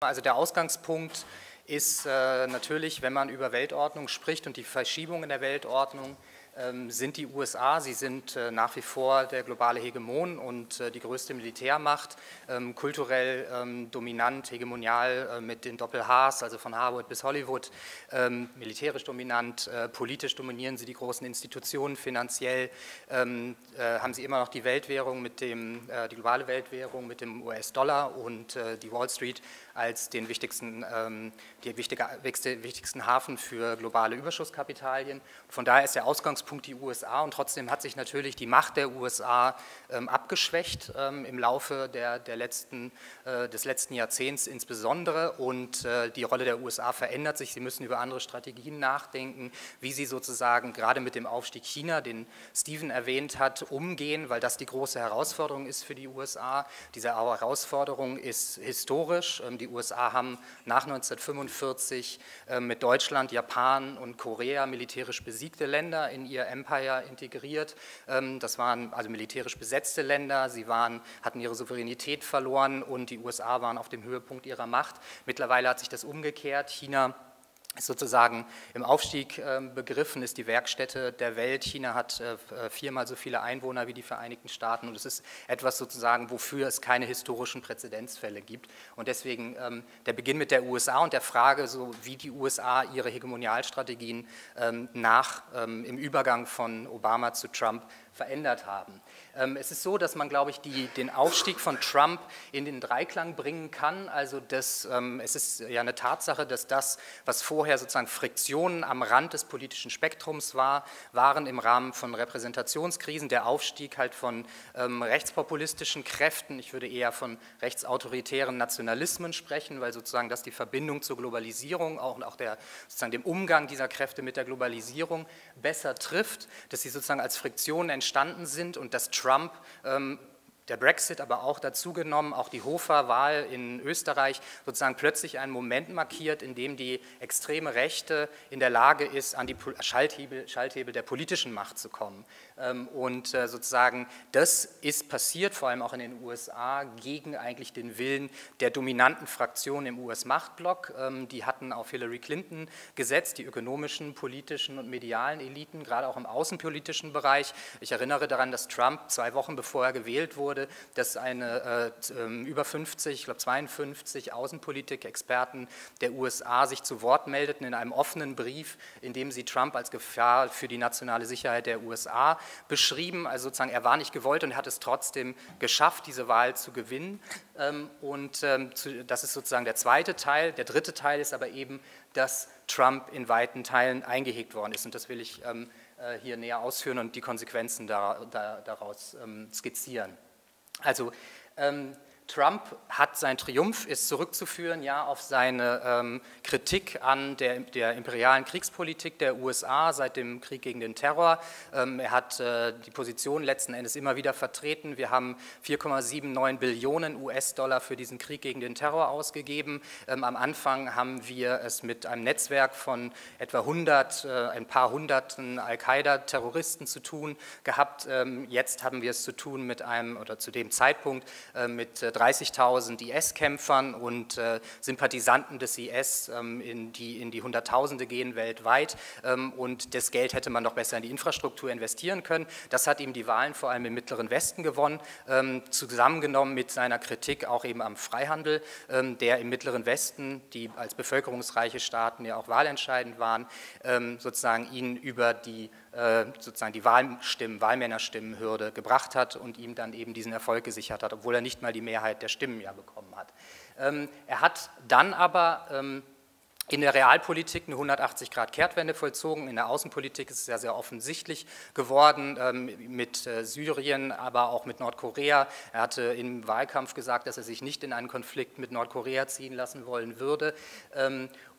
Also der Ausgangspunkt ist äh, natürlich, wenn man über Weltordnung spricht und die Verschiebung in der Weltordnung, ähm, sind die USA. Sie sind äh, nach wie vor der globale Hegemon und äh, die größte Militärmacht, ähm, kulturell ähm, dominant, hegemonial äh, mit den Doppel-Hs, also von Harvard bis Hollywood, militärisch dominant, politisch dominieren sie die großen Institutionen, finanziell haben sie immer noch die Weltwährung mit dem, die globale Weltwährung mit dem US-Dollar und die Wall Street als den wichtigsten, die wichtige, wichtigsten Hafen für globale Überschusskapitalien. Von daher ist der Ausgangspunkt die USA und trotzdem hat sich natürlich die Macht der USA ähm, abgeschwächt ähm, im Laufe der, der letzten, äh, des letzten Jahrzehnts insbesondere und äh, die Rolle der USA verändert sich. Sie müssen über andere Strategien nachdenken, wie sie sozusagen gerade mit dem Aufstieg China, den Steven erwähnt hat, umgehen, weil das die große Herausforderung ist für die USA. Diese Herausforderung ist historisch. Ähm, die USA haben nach 1945 äh, mit Deutschland, Japan und Korea militärisch besiegte Länder in ihr Empire integriert. Ähm, das waren also militärisch besetzte Länder, sie waren, hatten ihre Souveränität verloren und die USA waren auf dem Höhepunkt ihrer Macht. Mittlerweile hat sich das umgekehrt. China ist sozusagen im Aufstieg ähm, begriffen, ist die Werkstätte der Welt. China hat äh, äh, viermal so viele Einwohner wie die Vereinigten Staaten und es ist etwas sozusagen, wofür es keine historischen Präzedenzfälle gibt. Und deswegen ähm, der Beginn mit der USA und der Frage, so wie die USA ihre Hegemonialstrategien ähm, nach im Übergang von Obama zu Trump verändert haben. Ähm, es ist so, dass man, glaube ich, die, den Aufstieg von Trump in den Dreiklang bringen kann. Also das, ähm, es ist ja eine Tatsache, dass das, was vorher sozusagen Friktionen am Rand des politischen Spektrums war, waren im Rahmen von Repräsentationskrisen der Aufstieg halt von ähm, rechtspopulistischen Kräften, ich würde eher von rechtsautoritären Nationalismen sprechen, weil sozusagen das die Verbindung zur Globalisierung auch, und auch der, sozusagen dem Umgang dieser Kräfte mit der Globalisierung besser trifft, dass sie sozusagen als Friktionen entstanden sind und dass Trump ähm, der Brexit, aber auch dazu genommen, auch die Hofer-Wahl in Österreich sozusagen plötzlich einen Moment markiert, in dem die extreme Rechte in der Lage ist, an die Schalthebel, Schalthebel der politischen Macht zu kommen. Ähm, und äh, sozusagen das ist passiert, vor allem auch in den USA, gegen eigentlich den Willen der dominanten Fraktionen im US-Machtblock. Ähm, die hatten auf Hillary Clinton gesetzt, die ökonomischen, politischen und medialen Eliten, gerade auch im außenpolitischen Bereich. Ich erinnere daran, dass Trump zwei Wochen bevor er gewählt wurde, dass eine äh, ähm, über 50, ich glaube 52 Außenpolitik-Experten der USA sich zu Wort meldeten in einem offenen Brief, in dem sie Trump als Gefahr für die nationale Sicherheit der USA beschrieben. Also sozusagen, er war nicht gewollt und hat es trotzdem geschafft, diese Wahl zu gewinnen. Ähm, und ähm, das ist sozusagen der zweite Teil. Der dritte Teil ist aber eben, dass Trump in weiten Teilen eingehegt worden ist. Und das will ich ähm, äh, hier näher ausführen und die Konsequenzen daraus skizzieren. Also Trump hat sein Triumph ist zurückzuführen ja auf seine ähm, Kritik an der, der, imperialen Kriegspolitik der USA seit dem Krieg gegen den Terror. Ähm, er hat äh, die Position letzten Endes immer wieder vertreten. Wir haben 4,79 Billionen US-Dollar für diesen Krieg gegen den Terror ausgegeben. Ähm, am Anfang haben wir es mit einem Netzwerk von etwa 100, äh, ein paar hunderten Al-Qaida-Terroristen zu tun gehabt. Ähm, jetzt haben wir es zu tun mit einem oder zu dem Zeitpunkt äh, mit äh, 30.000 IS-Kämpfern und äh, Sympathisanten des IS, ähm, in, die in die Hunderttausende gehen weltweit. Ähm, und das Geld hätte man noch besser in die Infrastruktur investieren können. Das hat ihm die Wahlen vor allem im Mittleren Westen gewonnen, ähm, zusammengenommen mit seiner Kritik auch eben am Freihandel, der im Mittleren Westen, die als bevölkerungsreiche Staaten ja auch wahlentscheidend waren, sozusagen ihn über die sozusagen die Wahlstimmen, Wahlmännerstimmenhürde gebracht hat und ihm dann eben diesen Erfolg gesichert hat, obwohl er nicht mal die Mehrheit der Stimmen ja bekommen hat. Ähm, er hat dann aber ähm, in der Realpolitik eine 180-Grad-Kehrtwende vollzogen. In der Außenpolitik ist es ja sehr offensichtlich geworden, ähm, mit äh, Syrien, aber auch mit Nordkorea. Er hatte im Wahlkampf gesagt, dass er sich nicht in einen Konflikt mit Nordkorea ziehen lassen wollen würde.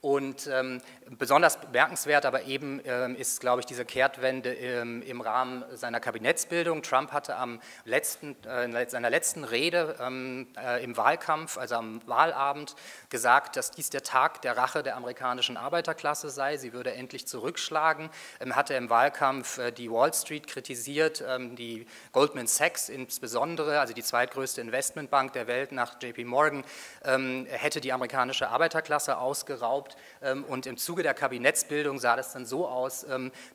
Und ähm, besonders bemerkenswert aber eben ähm, ist, glaube ich, diese Kehrtwende ähm, im Rahmen seiner Kabinettsbildung. Trump hatte am letzten, äh, in seiner letzten Rede ähm, äh, im Wahlkampf, also am Wahlabend, gesagt, dass dies der Tag der Rache der amerikanischen Arbeiterklasse sei. Sie würde endlich zurückschlagen. Er hatte im Wahlkampf die Wall Street kritisiert, die Goldman Sachs insbesondere, also die zweitgrößte Investmentbank der Welt nach JP Morgan, hätte die amerikanische Arbeiterklasse ausgeraubt. Und im Zuge der Kabinettsbildung sah das dann so aus,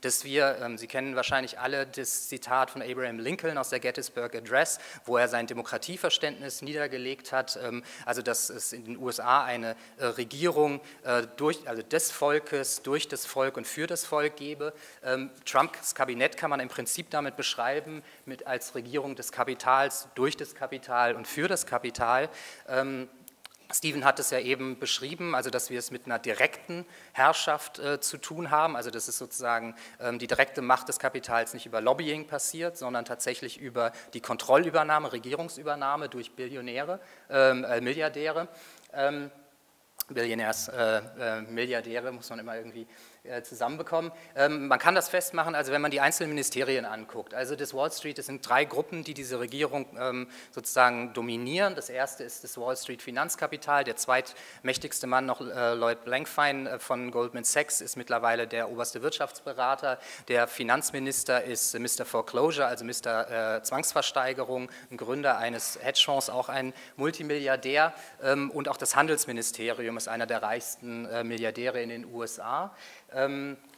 dass wir, Sie kennen wahrscheinlich alle das Zitat von Abraham Lincoln aus der Gettysburg Address, wo er sein Demokratieverständnis niedergelegt hat, ähm, also dass es in den USA eine äh, Regierung äh, durch, also des Volkes, durch das Volk und für das Volk gebe. Ähm, Trumps Kabinett kann man im Prinzip damit beschreiben, mit als Regierung des Kapitals, durch das Kapital und für das Kapital. Ähm, Stephen hat es ja eben beschrieben, also dass wir es mit einer direkten Herrschaft äh, zu tun haben, also dass es sozusagen ähm, die direkte Macht des Kapitals nicht über Lobbying passiert, sondern tatsächlich über die Kontrollübernahme, Regierungsübernahme durch Billionäre, ähm, äh, Milliardäre. Ähm, Billionärs, äh, äh Milliardäre muss man immer irgendwie zusammenbekommen. Ähm, man kann das festmachen, also wenn man die einzelnen Ministerien anguckt. Also das Wall Street, es sind drei Gruppen, die diese Regierung ähm, sozusagen dominieren. Das erste ist das Wall Street Finanzkapital. Der zweitmächtigste Mann noch, äh, Lloyd Blankfein äh, von Goldman Sachs, ist mittlerweile der oberste Wirtschaftsberater. Der Finanzminister ist Mr. Foreclosure, also Mr. Zwangsversteigerung, ein Gründer eines Hedgefonds, auch ein Multimilliardär. Ähm, und auch das Handelsministerium ist einer der reichsten Milliardäre in den USA. Ähm, äh,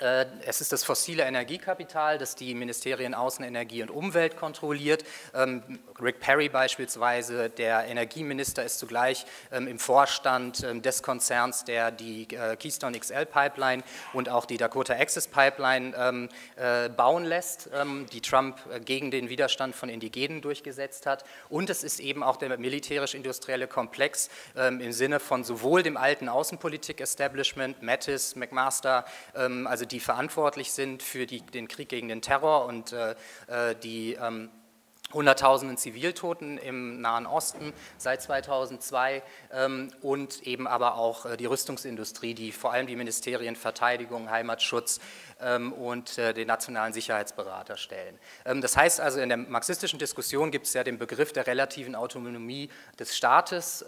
es ist das fossile Energiekapital, das die Ministerien Außenenergie und Umwelt kontrolliert. Ähm, Rick Perry beispielsweise, der Energieminister, ist zugleich ähm, im Vorstand des Konzerns, der die äh, Keystone XL Pipeline und auch die Dakota Access Pipeline äh, bauen lässt, die Trump gegen den Widerstand von Indigenen durchgesetzt hat. Und es ist eben auch der militärisch-industrielle Komplex im Sinne von sowohl dem alten Außenpolitik-Establishment, Mattis, McMaster, also die verantwortlich sind für die, den Krieg gegen den Terror und äh, äh die ähm, Hunderttausenden Ziviltoten im Nahen Osten seit 2002 ähm, und eben aber auch äh, die Rüstungsindustrie, die vor allem die Ministerien Verteidigung, Heimatschutz und äh, den nationalen Sicherheitsberater stellen. Ähm, das heißt also, in der marxistischen Diskussion gibt es ja den Begriff der relativen Autonomie des Staates,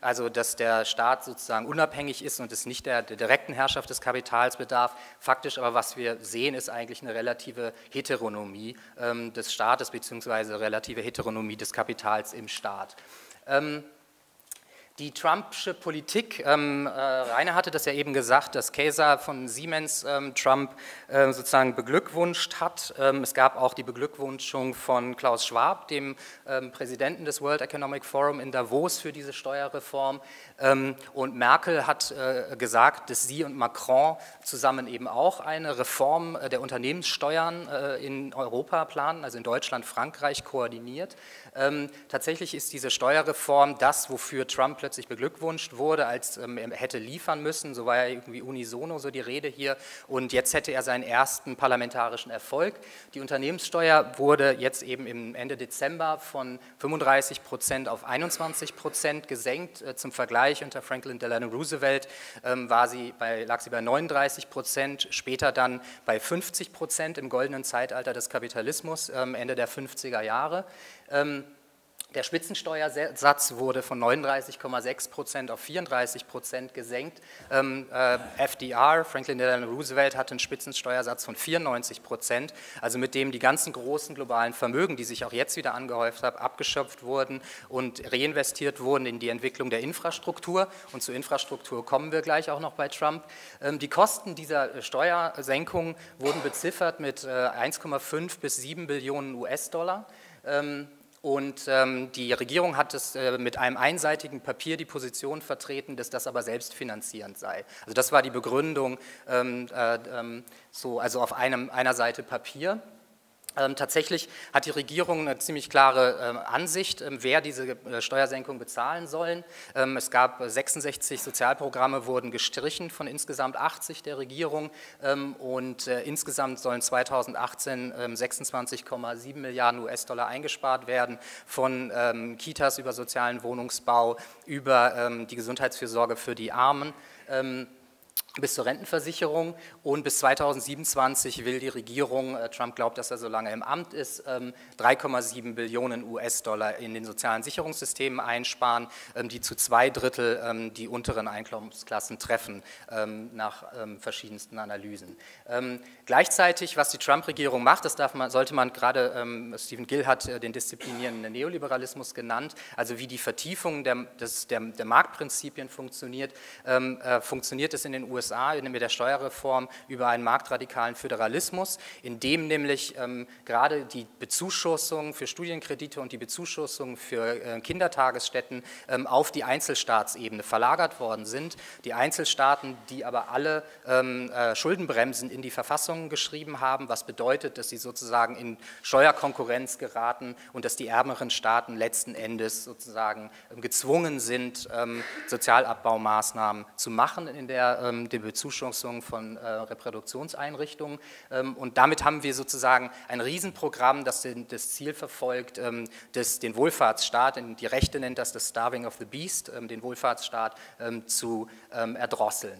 also dass der Staat sozusagen unabhängig ist und es nicht der, direkten Herrschaft des Kapitals bedarf. Faktisch aber, was wir sehen, ist eigentlich eine relative Heteronomie des Staates beziehungsweise relative Heteronomie des Kapitals im Staat. Ähm, die Trumpsche Politik, ähm, äh, Rainer hatte das ja eben gesagt, dass Kaiser von Siemens ähm, Trump äh, sozusagen beglückwünscht hat. Ähm, es gab auch die Beglückwünschung von Klaus Schwab, dem ähm, Präsidenten des World Economic Forum in Davos für diese Steuerreform. Ähm, und Merkel hat äh, gesagt, dass sie und Macron zusammen eben auch eine Reform äh, der Unternehmenssteuern äh, in Europa planen, also in Deutschland, Frankreich koordiniert. Ähm, tatsächlich ist diese Steuerreform das, wofür Trump plötzlich beglückwünscht wurde, als ähm, er hätte liefern müssen. So war ja irgendwie unisono so die Rede hier. Und jetzt hätte er seinen ersten parlamentarischen Erfolg. Die Unternehmenssteuer wurde jetzt eben im Ende Dezember von 35 Prozent auf 21 Prozent gesenkt. Äh, zum Vergleich unter Franklin Delano Roosevelt ähm, war sie bei, lag sie bei 39 Prozent, später dann bei 50 Prozent im goldenen Zeitalter des Kapitalismus, Ende der 50er Jahre. Ähm, der Spitzensteuersatz wurde von 39,6 Prozent auf 34 Prozent gesenkt. Ähm, äh, FDR, Franklin Delano Roosevelt, hatte einen Spitzensteuersatz von 94 Prozent, also mit dem die ganzen großen globalen Vermögen, die sich auch jetzt wieder angehäuft haben, abgeschöpft wurden und reinvestiert wurden in die Entwicklung der Infrastruktur. Und zur Infrastruktur kommen wir gleich auch noch bei Trump. Ähm, die Kosten dieser Steuersenkung wurden beziffert mit äh, 1,5 bis 7 Billionen US-Dollar. Ähm, und ähm, die Regierung hat es äh, mit einem einseitigen Papier die Position vertreten, dass das aber selbstfinanzierend sei. Also das war die Begründung, ähm, äh, ähm, so, also auf einem, einer Seite Papier. Ähm, tatsächlich hat die Regierung eine ziemlich klare ähm, Ansicht, ähm, wer diese äh, Steuersenkung bezahlen sollen. es gab 66 Sozialprogramme, wurden gestrichen von insgesamt 80 der Regierung und äh, insgesamt sollen 2018 26,7 Milliarden US-Dollar eingespart werden, von Kitas über sozialen Wohnungsbau, über die Gesundheitsfürsorge für die Armen bis zur Rentenversicherung und bis 2027 will die Regierung, äh, Trump glaubt, dass er so lange im Amt ist, 3,7 ähm, Billionen US-Dollar in den sozialen Sicherungssystemen einsparen, ähm, die zu zwei Drittel ähm, die unteren Einkommensklassen treffen, nach verschiedensten Analysen. Gleichzeitig, was die Trump-Regierung macht, das man, sollte man gerade, Stephen Gill hat äh, den disziplinierenden Neoliberalismus genannt, also wie die Vertiefung der, des, der, der Marktprinzipien funktioniert, äh, funktioniert es in den USA USA mit der Steuerreform über einen marktradikalen Föderalismus, in dem nämlich ähm, gerade die Bezuschussung für Studienkredite und die Bezuschussung für äh, Kindertagesstätten ähm, auf die Einzelstaatsebene verlagert worden sind. Die Einzelstaaten, die aber alle ähm, äh, Schuldenbremsen in die Verfassungen geschrieben haben, was bedeutet, dass sie sozusagen in Steuerkonkurrenz geraten und dass die ärmeren Staaten letzten Endes sozusagen ähm, gezwungen sind, ähm, Sozialabbaumaßnahmen zu machen in der ähm, die Bezuschussung von äh, Reproduktionseinrichtungen. Ähm, und damit haben wir sozusagen ein Riesenprogramm, das den, das Ziel verfolgt, ähm, des, den Wohlfahrtsstaat, die Rechte nennt das das Starving of the Beast, ähm, den Wohlfahrtsstaat ähm, zu ähm, erdrosseln.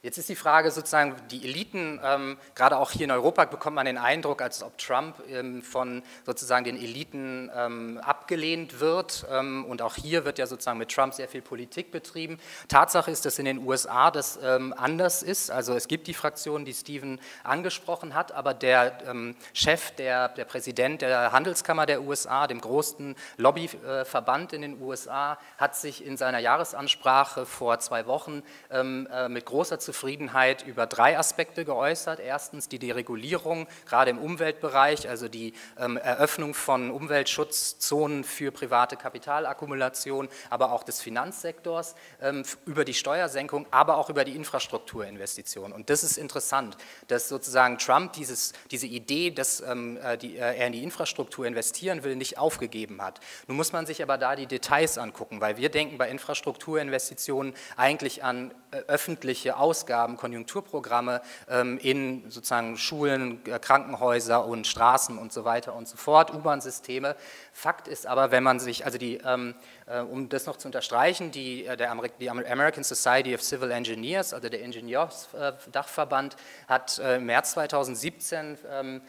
Jetzt ist die Frage sozusagen, die Eliten, ähm, gerade auch hier in Europa bekommt man den Eindruck, als ob Trump ähm, von sozusagen den Eliten ähm, abgelehnt wird ähm, und auch hier wird ja sozusagen mit Trump sehr viel Politik betrieben. Tatsache ist, dass in den USA das ähm, anders ist, also es gibt die Fraktion, die Steven angesprochen hat, aber der ähm, Chef, der, der Präsident der Handelskammer der USA, dem größten Lobbyverband in den USA, hat sich in seiner Jahresansprache vor zwei Wochen äh, mit großer Zufriedenheit über drei Aspekte geäußert. Erstens die Deregulierung, gerade im Umweltbereich, also die ähm, Eröffnung von Umweltschutzzonen für private Kapitalakkumulation, aber auch des Finanzsektors, ähm, über die Steuersenkung, aber auch über die Infrastrukturinvestitionen. Und das ist interessant, dass sozusagen Trump dieses, diese Idee, dass ähm, äh, die, äh, er in die Infrastruktur investieren will, nicht aufgegeben hat. Nun muss man sich aber da die Details angucken, weil wir denken bei Infrastrukturinvestitionen eigentlich an öffentliche Ausgaben Konjunkturprogramme ähm, in sozusagen Schulen, äh, Krankenhäuser und Straßen und so weiter und so fort, U-Bahn-Systeme. Fakt ist aber, wenn man sich, also die, ähm, äh, um das noch zu unterstreichen, die, äh, der Amerik die American Society of Civil Engineers, also der Ingenieursdachverband, hat im März 2017 ähm,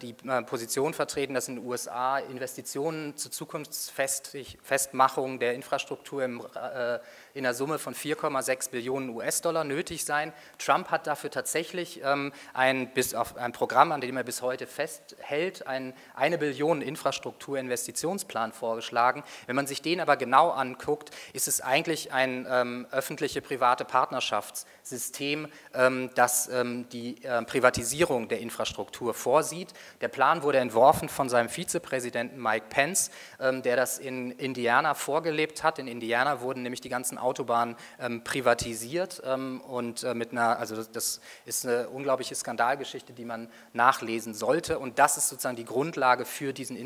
die Position vertreten, dass in den USA Investitionen zur Zukunftsfestmachung der Infrastruktur im in der Summe von 4,6 Billionen US-Dollar nötig sein. Trump hat dafür tatsächlich ähm, ein, bis auf ein Programm, an dem er bis heute festhält, ein eine Billion Infrastrukturinvestitionsplan vorgeschlagen. Wenn man sich den aber genau anguckt, ist es eigentlich ein ähm, öffentliche private Partnerschaftssystem, ähm, das ähm, die äh, Privatisierung der Infrastruktur vorsieht. Der Plan wurde entworfen von seinem Vizepräsidenten Mike Pence, ähm, der das in Indiana vorgelebt hat. In Indiana wurden nämlich die ganzen Autobahnen ähm, privatisiert ähm, und äh, mit einer, also das, das, ist eine unglaubliche Skandalgeschichte, die man nachlesen sollte. Und das ist sozusagen die Grundlage für diesen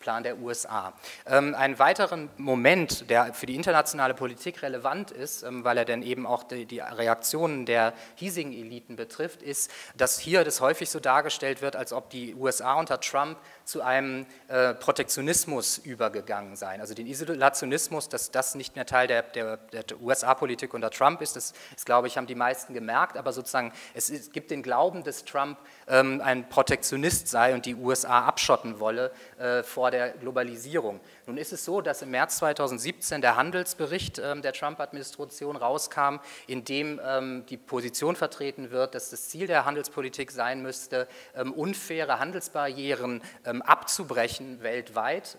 Infrastrukturplan der USA. Ähm, ein weiterer Moment, der für die internationale Politik relevant ist, ähm, weil er dann eben auch die, die Reaktionen der hiesigen Eliten betrifft, ist, dass hier das häufig so dargestellt wird, als ob die USA unter Trump zu einem äh, Protektionismus übergegangen seien. Also den Isolationismus, dass das nicht mehr Teil der, der, der USA-Politik unter Trump ist, das, das, glaube ich, haben die meisten gemerkt, aber sozusagen es, es gibt den Glauben, dass Trump ähm, ein Protektionist sei und die USA abschotten wolle äh, vor der Globalisierung. Nun ist es so, dass im März 2017 der Handelsbericht ähm, der Trump-Administration rauskam, in dem ähm, die Position vertreten wird, dass das Ziel der Handelspolitik sein müsste, ähm, unfaire Handelsbarrieren abzubrechen weltweit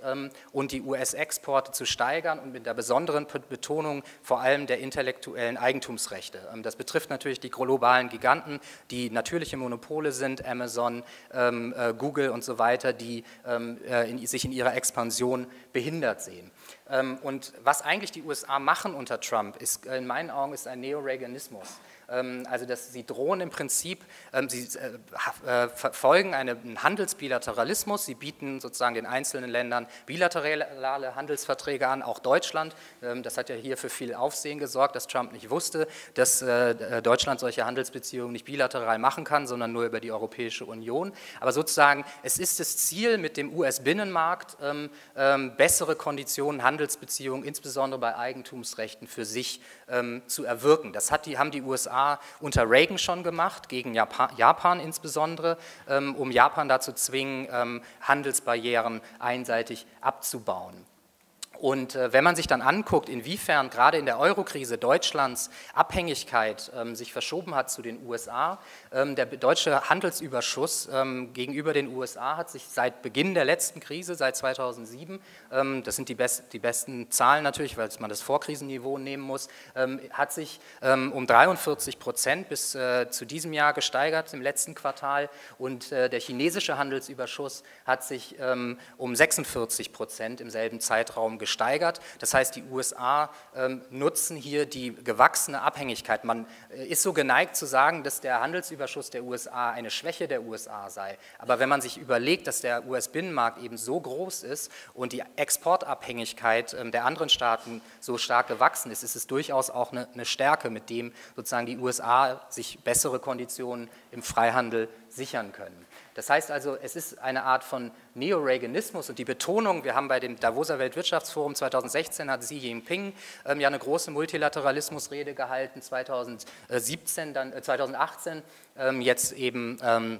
und die US-Exporte zu steigern und mit der besonderen Betonung vor allem der intellektuellen Eigentumsrechte. Das betrifft natürlich die globalen Giganten, die natürliche Monopole sind, Amazon, äh, Google und so weiter, die äh, in, sich in ihrer Expansion behindert sehen. Ähm, und was eigentlich die USA machen unter Trump, ist in meinen Augen ist ein Neo-Reaganismus. Ähm, also dass sie drohen im Prinzip, ähm, sie äh, äh, verfolgen einen Handelsbilateralismus, sie bieten sozusagen den einzelnen Ländern bilaterale Handelsverträge an, auch Deutschland. Das hat ja hier für viel Aufsehen gesorgt, dass Trump nicht wusste, dass äh, Deutschland solche Handelsbeziehungen nicht bilateral machen kann, sondern nur über die Europäische Union. Aber sozusagen, es ist das Ziel, mit dem US-Binnenmarkt bessere Konditionen, Handel Handelsbeziehungen, insbesondere bei Eigentumsrechten, für sich ähm, zu erwirken. Das die, haben die USA unter Reagan schon gemacht, gegen Japan, Japan insbesondere, ähm, um Japan dazu zwingen, ähm, Handelsbarrieren einseitig abzubauen. Und äh, wenn man sich dann anguckt, inwiefern gerade in der Eurokrise Deutschlands Abhängigkeit ähm, sich verschoben hat zu den USA, ähm, der deutsche Handelsüberschuss ähm, gegenüber den USA hat sich seit Beginn der letzten Krise, seit 2007, ähm, das sind die, best, die, besten Zahlen natürlich, weil man das Vorkrisenniveau nehmen muss, hat sich um 43 Prozent bis äh, zu diesem Jahr gesteigert im letzten Quartal. Und äh, der chinesische Handelsüberschuss hat sich um 46 Prozent im selben Zeitraum gesteigert gesteigert. Das heißt, die USA ähm, nutzen hier die gewachsene Abhängigkeit. Man äh, ist so geneigt zu sagen, dass der Handelsüberschuss der USA eine Schwäche der USA sei. Aber wenn man sich überlegt, dass der US-Binnenmarkt eben so groß ist und die Exportabhängigkeit ähm, der anderen Staaten so stark gewachsen ist, ist es durchaus auch eine, eine Stärke, mit dem sozusagen die USA sich bessere Konditionen im Freihandel sichern können. Das heißt also, es ist eine Art von Neo-Reaganismus und die Betonung, wir haben bei dem Davoser Weltwirtschaftsforum 2016 hat Xi Jinping ähm, ja eine große Multilateralismusrede gehalten, 2017, dann, äh, 2018 ähm, jetzt eben ähm,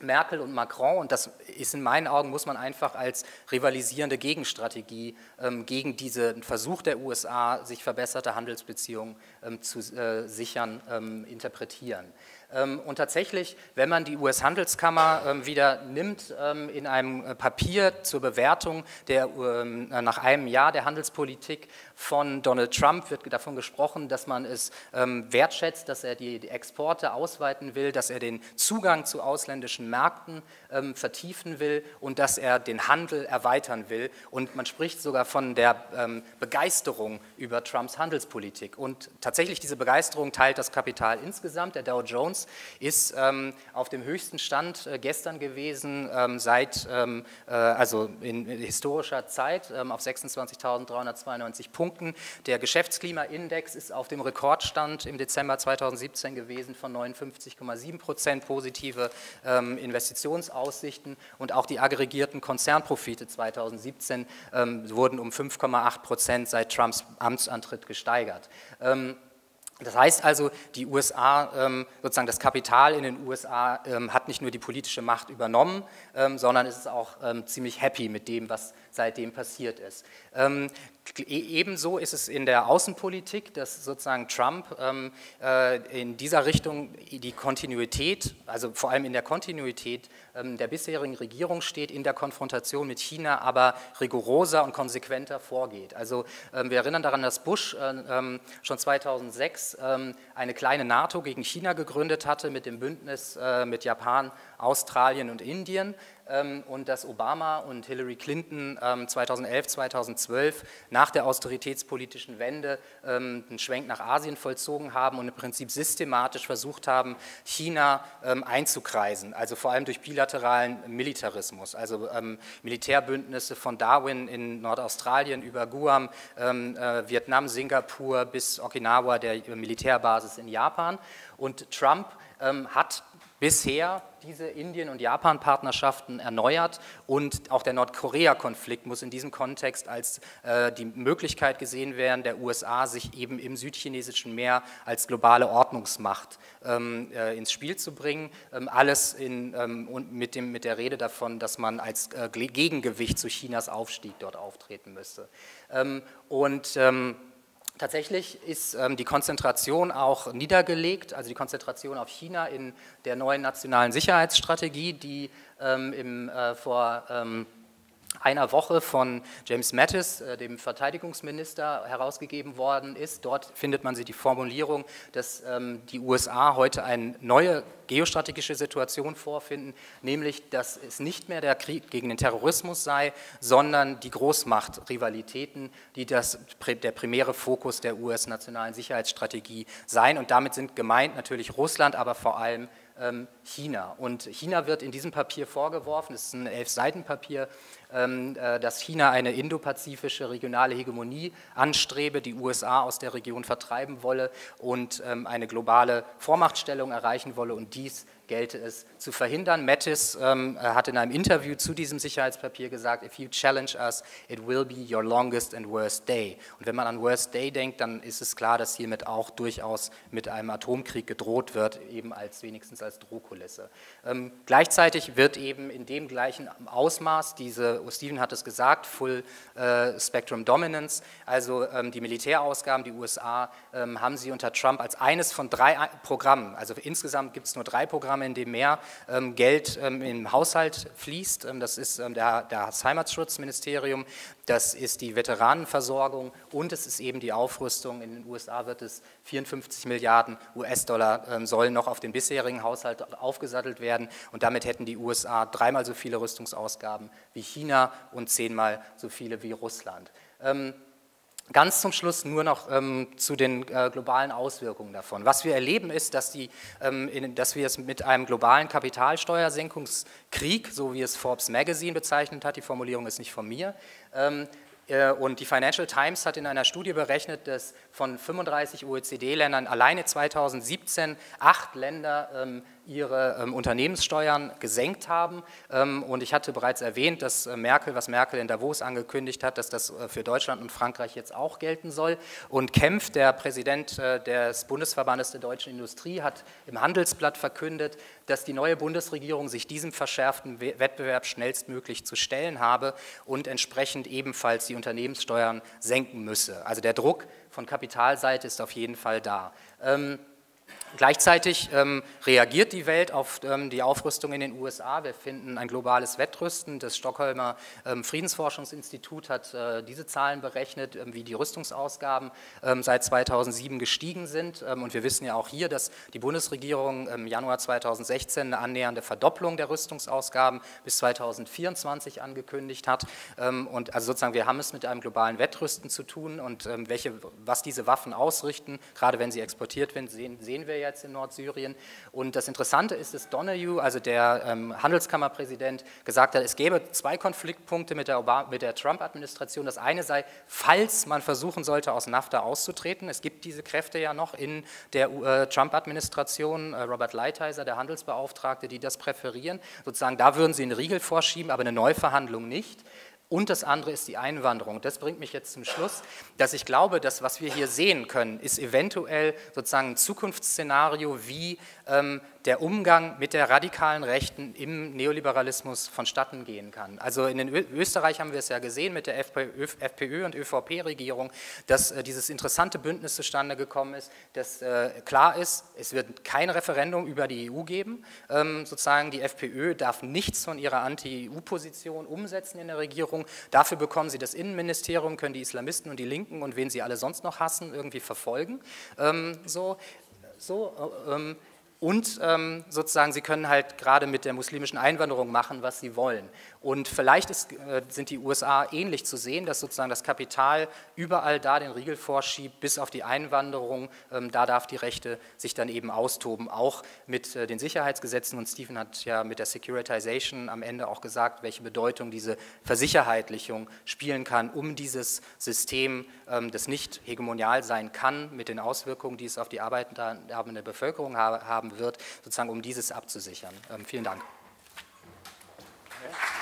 Merkel und Macron, und das ist in meinen Augen, muss man einfach als rivalisierende Gegenstrategie gegen diesen Versuch der USA, sich verbesserte Handelsbeziehungen ähm, zu äh, sichern, ähm, interpretieren. Ähm, und tatsächlich, wenn man die US-Handelskammer ähm, wieder nimmt ähm, in einem äh, Papier zur Bewertung der, nach einem Jahr der Handelspolitik von Donald Trump, wird davon gesprochen, dass man es wertschätzt, dass er die Exporte ausweiten will, dass er den Zugang zu ausländischen Märkten vertiefen will und dass er den Handel erweitern will. Und man spricht sogar von der Begeisterung über Trumps Handelspolitik. Und tatsächlich diese Begeisterung teilt das Kapital insgesamt. Der Dow Jones ist ähm, auf dem höchsten Stand äh, gestern gewesen, ähm, seit, ähm, äh, also in, in, historischer Zeit, ähm, auf 26.392 Punkten. Der Geschäftsklimaindex ist auf dem Rekordstand im Dezember 2017 gewesen von 59,7 Prozent positive ähm, Investitionsaussichten und auch die aggregierten Konzernprofite 2017 ähm, wurden um 5,8 Prozent seit Trumps Amtsantritt gesteigert. Das heißt also, die USA, ähm, sozusagen das Kapital in den USA ähm, hat nicht nur die politische Macht übernommen, ähm, sondern ist auch ziemlich happy mit dem, was seitdem passiert ist. E-, ebenso ist es in der Außenpolitik, dass sozusagen Trump ähm, äh, in dieser Richtung die Kontinuität, also vor allem in der Kontinuität ähm, der bisherigen Regierung steht, in der Konfrontation mit China aber rigoroser und konsequenter vorgeht. Also ähm, wir erinnern daran, dass Bush äh, ähm, schon 2006 ähm, eine kleine NATO gegen China gegründet hatte mit dem Bündnis äh, mit Japan, Australien und Indien ähm, und dass Obama und Hillary Clinton 2011, 2012 nach der austeritätspolitischen Wende ähm, einen Schwenk nach Asien vollzogen haben und im Prinzip systematisch versucht haben, China ähm, einzukreisen, also vor allem durch bilateralen Militarismus, also Militärbündnisse von Darwin in Nordaustralien über Guam, äh, Vietnam, Singapur bis Okinawa, der Militärbasis in Japan. Und Trump hat bisher diese Indien- und Japan-Partnerschaften erneuert und auch der Nordkorea-Konflikt muss in diesem Kontext als äh, die Möglichkeit gesehen werden, der USA sich eben im südchinesischen Meer als globale Ordnungsmacht ähm, äh, ins Spiel zu bringen. Ähm, alles in, ähm, und mit, dem, mit der Rede davon, dass man als äh, Gegengewicht zu Chinas Aufstieg dort auftreten müsste. Ähm, und ähm, Tatsächlich ist ähm, die Konzentration auch niedergelegt, also die Konzentration auf China in der neuen nationalen Sicherheitsstrategie, die ähm, im, äh, vor ähm, einer Woche von James Mattis, äh, dem Verteidigungsminister, herausgegeben worden ist. Dort findet man sie die Formulierung, dass ähm, die USA heute eine neue geostrategische Situation vorfinden, nämlich dass es nicht mehr der Krieg gegen den Terrorismus sei, sondern die Großmachtrivalitäten, die das, der primäre Fokus der US-nationalen Sicherheitsstrategie seien. Und damit sind gemeint natürlich Russland, aber vor allem China. Und China wird in diesem Papier vorgeworfen, es ist ein Elf-Seiten-Papier, ähm, äh, dass China eine indopazifische regionale Hegemonie anstrebe, die USA aus der Region vertreiben wolle und ähm, eine globale Vormachtstellung erreichen wolle und dies gelte es zu verhindern. Mattis ähm, hat in einem Interview zu diesem Sicherheitspapier gesagt, if you challenge us, it will be your longest and worst day. Und wenn man an worst day denkt, dann ist es klar, dass hiermit auch durchaus mit einem Atomkrieg gedroht wird, eben als wenigstens als Drohkulisse. Ähm, gleichzeitig wird eben in dem gleichen Ausmaß diese, Stephen hat es gesagt, Full äh, Spectrum Dominance, also ähm, die Militärausgaben, die USA ähm, haben sie unter Trump als eines von drei Programmen, also insgesamt gibt es nur drei Programme, in denen mehr ähm, Geld ähm, im Haushalt fließt. Ähm, das ist der, das Heimatschutzministerium, das ist die Veteranenversorgung und es ist eben die Aufrüstung. In den USA wird es 54 Milliarden US-Dollar sollen noch auf den bisherigen Haushalt aufgesattelt werden und damit hätten die USA dreimal so viele Rüstungsausgaben wie China und zehnmal so viele wie Russland. Ganz zum Schluss nur noch ähm, zu den äh, globalen Auswirkungen davon. Was wir erleben ist, dass, die, ähm, in, dass wir es mit einem globalen Kapitalsteuersenkungskrieg, so wie es Forbes Magazine bezeichnet hat, die Formulierung ist nicht von mir, ähm, äh, und die Financial Times hat in einer Studie berechnet, dass von 35 OECD-Ländern alleine 2017 acht Länder ähm, ihre ähm, Unternehmenssteuern gesenkt haben. Ähm, und ich hatte bereits erwähnt, dass äh, Merkel, was Merkel in Davos angekündigt hat, dass das äh, für Deutschland und Frankreich jetzt auch gelten soll. Und Kempf, der Präsident des Bundesverbandes der deutschen Industrie, hat im Handelsblatt verkündet, dass die neue Bundesregierung sich diesem verschärften Wettbewerb schnellstmöglich zu stellen habe und entsprechend ebenfalls die Unternehmenssteuern senken müsse. Also der Druck von Kapitalseite ist auf jeden Fall da. Ähm, Gleichzeitig ähm, reagiert die Welt auf ähm, die Aufrüstung in den USA. Wir finden ein globales Wettrüsten. Das Stockholmer ähm, Friedensforschungsinstitut hat äh, diese Zahlen berechnet, ähm, wie die Rüstungsausgaben ähm, seit 2007 gestiegen sind. Ähm, und wir wissen ja auch hier, dass die Bundesregierung im Januar 2016 eine annähernde Verdopplung der Rüstungsausgaben bis 2024 angekündigt hat. und also sozusagen, wir haben es mit einem globalen Wettrüsten zu tun und welche, was diese Waffen ausrichten, gerade wenn sie exportiert werden, sehen, sehen wir jetzt in Nordsyrien. Und das Interessante ist, dass Donahue, also der ähm, Handelskammerpräsident, gesagt hat, es gäbe zwei Konfliktpunkte mit der, der Trump-Administration. Das eine sei, falls man versuchen sollte, aus NAFTA auszutreten. Es gibt diese Kräfte ja noch in der äh, Trump-Administration. Äh, Robert Lighthizer, der Handelsbeauftragte, die das präferieren. Sozusagen, da würden sie einen Riegel vorschieben, aber eine Neuverhandlung nicht. Und das andere ist die Einwanderung. Das bringt mich jetzt zum Schluss, dass ich glaube, dass was wir hier sehen können, ist eventuell sozusagen ein Zukunftsszenario, wie ähm, der Umgang mit der radikalen Rechten im Neoliberalismus vonstatten gehen kann. Also in Österreich haben wir es ja gesehen mit der FPÖ und ÖVP-Regierung, dass äh, dieses interessante Bündnis zustande gekommen ist, dass äh, klar ist, es wird kein Referendum über die EU geben. Ähm, sozusagen die FPÖ darf nichts von ihrer Anti-EU-Position umsetzen in der Regierung. Dafür bekommen sie das Innenministerium, können die Islamisten und die Linken und wen sie alle sonst noch hassen, irgendwie verfolgen. Ähm, so, so äh, ähm, und ähm, sozusagen, sie können halt gerade mit der muslimischen Einwanderung machen, was sie wollen. Und vielleicht ist, äh, sind die USA ähnlich zu sehen, dass sozusagen das Kapital überall da den Riegel vorschiebt, bis auf die Einwanderung. Ähm, da darf die Rechte sich dann eben austoben, auch mit äh, den Sicherheitsgesetzen. Und Stephen hat ja mit der Securitization am Ende auch gesagt, welche Bedeutung diese Versicherheitlichung spielen kann, um dieses System, ähm, das nicht hegemonial sein kann, mit den Auswirkungen, die es auf die arbeitende Bevölkerung haben haben wird, sozusagen um dieses abzusichern. Ähm, vielen Dank. Ja.